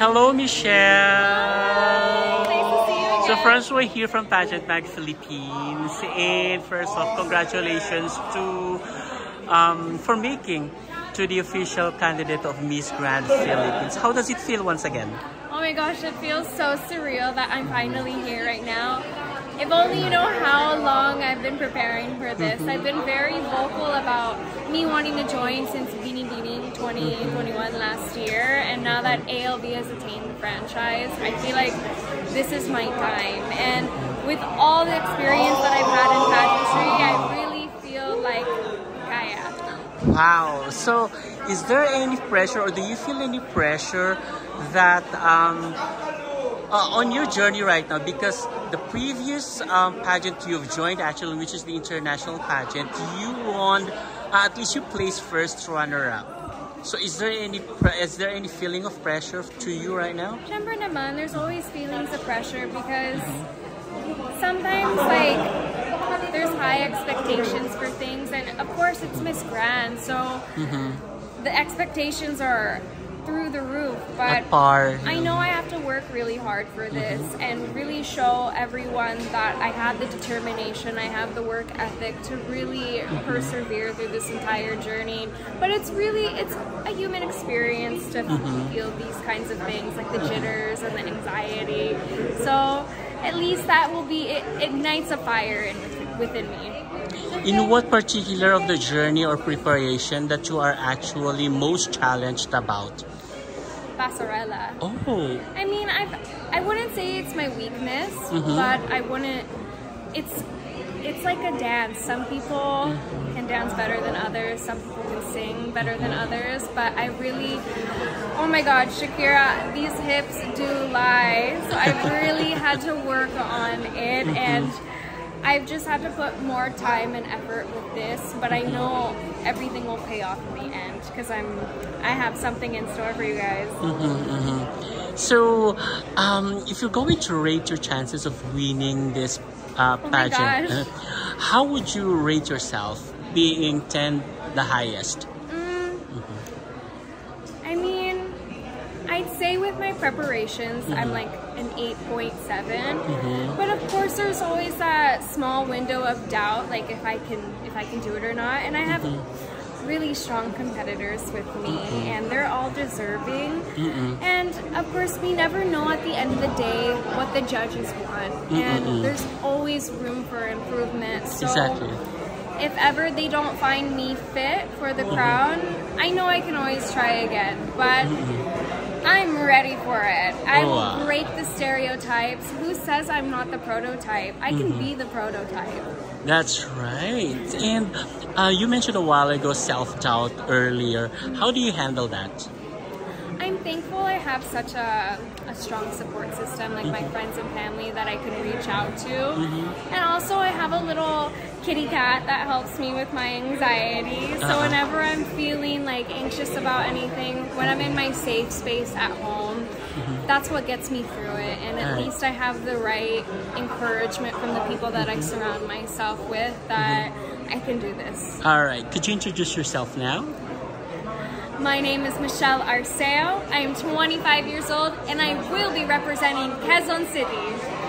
Hello, Michelle. So first we're here from Pageant Mag Philippines and first off congratulations to um, for making to the official candidate of Miss Grand Philippines. How does it feel once again? Oh my gosh, it feels so surreal that I'm finally here right now. If only you know how long I've been preparing for this. Mm -hmm. I've been very vocal about me wanting to join since Binibini 2021 last year, and now that ALV has attained the franchise, I feel like this is my time. And with all the experience that I've had in pageantry, I really feel like Kaya. Wow. So, is there any pressure, or do you feel any pressure that um, on your journey right now because the previous um, pageant you've joined actually which is the international pageant you won uh, at least you placed first runner up so is there any is there any feeling of pressure to you right now Syempre naman there's always feelings of pressure because sometimes like there's high expectations for things and of course it's Miss Grand so mm-hmm. the expectations are through the roof. But I know I have to work really hard for this mm-hmm. and really show everyone that I have the determination, I have the work ethic to really mm-hmm. persevere through this entire journey. But it's really it's a human experience to mm-hmm. feel these kinds of things like the jitters and the anxiety. So at least that will be it ignites a fire in, within me. In what particular of the journey or preparation that you are actually most challenged about? Pasarela. Oh. I mean, I I wouldn't say it's my weakness, mm -hmm. but I wouldn't. It's it's like a dance. Some people can dance better than others. Some people can sing better than others. But I really, oh my God, Shakira, these hips do lie. So I've really had to work on it mm -hmm. and I've just had to put more time and effort with this, but I know everything will pay off in the end because I'm I have something in store for you guys. Mm -hmm, mm -hmm. So, um, if you're going to rate your chances of winning this uh, pageant, oh how would you rate yourself being 10 the highest? say with my preparations, mm -hmm. I'm mm-hmm. like an 8.7. Mm -hmm. But of course, there's always that small window of doubt, like if I can if I can do it or not. And I have. Mm -hmm really strong competitors with me mm -hmm. and they're all deserving and of course we never know at the end of the day what the judges want and there's always room for improvement so exactly. if ever they don't find me fit for the mm-hmm. crown I know I can always try again but mm-hmm. I'm ready for it. I will break the stereotypes. Who says I'm not the prototype? I can mm -hmm. be the prototype. That's right. And uh, you mentioned a while ago self-doubt earlier. How do you handle that? I'm thankful I have such a, a strong support system, like mm -hmm. my mm-hmm. friends and family that I can reach out to. Mm -hmm. And also I have a little kitty cat that helps me with my anxiety. So uh -huh. whenever I'm feeling like anxious about anything, when I'm in my safe space at home, mm -hmm. that's what gets me through it. And at right. least I have the right encouragement from the people that I mm-hmm. surround myself with that mm-hmm. I can do this. All right. Could you introduce yourself now? My name is Michelle Arceo. I am 25 years old and I will be representing Quezon City.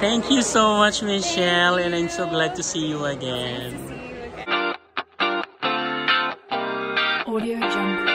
Thank you so much, Michelle, and I'm so glad to see you again. Audio Jungle.